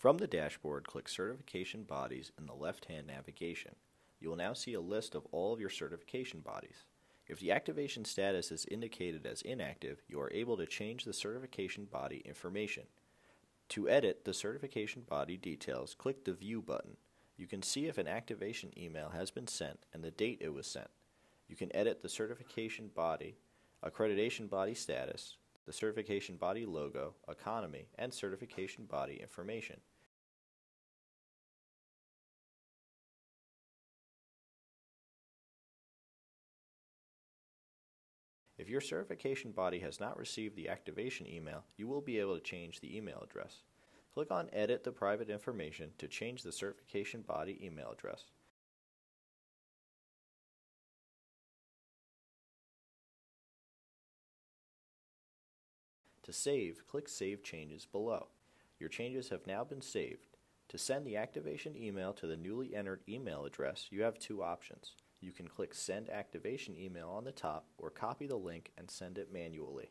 From the dashboard, click Certification Bodies in the left-hand navigation. You will now see a list of all of your certification bodies. If the activation status is indicated as inactive, you are able to change the certification body information. To edit the certification body details, click the View button. You can see if an activation email has been sent and the date it was sent. You can edit the certification body, accreditation body status, the certification body logo, economy, and certification body information. If your certification body has not received the activation email, you will be able to change the email address. Click on Edit the private information to change the certification body email address. To save, click Save Changes below. Your changes have now been saved. To send the activation email to the newly entered email address, you have two options. You can click Send Activation Email on the top or copy the link and send it manually.